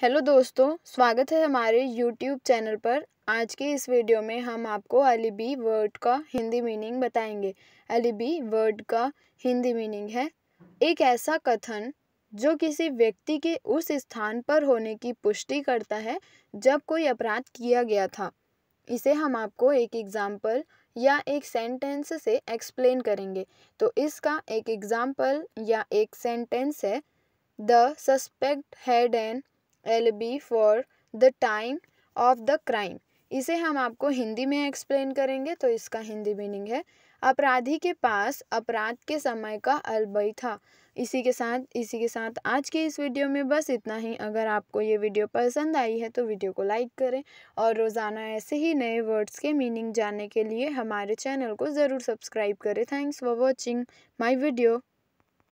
Hello दोस्तों, स्वागत है हमारे यूट्यूब चैनल पर। आज के इस वीडियो में हम आपको अलीबी वर्ड का हिंदी मीनिंग बताएँगे। अलीबी वर्ड का हिंदी मीनिंग है, एक ऐसा कथन जो किसी व्यक्ति के उस स्थान पर होने की पुष्टि करता है जब कोई अपराध किया गया था। इसे हम आपको एक एग्ज़ाम्पल या एक सेंटेंस से एक्सप्लेन करेंगे। तो इसका एक एग्ज़ाम्पल या एक सेंटेंस है the suspect had an alibi for the time of the crime इसे हम आपको हिंदी में एक्सप्लेन करेंगे तो इसका हिंदी मीनिंग है, अपराधी के पास अपराध के समय का अलबई था। इसी के साथ, इसी के साथ आज के इस वीडियो में बस इतना ही। अगर आपको ये वीडियो पसंद आई है तो वीडियो को लाइक करें और रोज़ाना ऐसे ही नए वर्ड्स के मीनिंग जानने के लिए हमारे चैनल को ज़रूर सब्सक्राइब करें। Thanks for watching my video